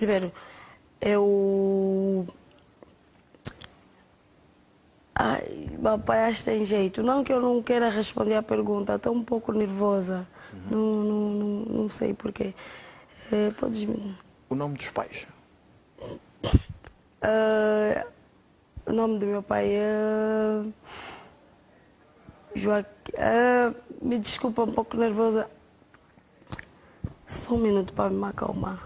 Primeiro, é eu. Ai, papai, acho que tem jeito. Não que eu não queira responder a pergunta, estou um pouco nervosa. Uhum. Não, não, não, não sei porquê. É, podes me. O nome dos pais? Uh, o nome do meu pai é. Joaquim. Uh, ah, me desculpa, um pouco nervosa. Só um minuto para me acalmar.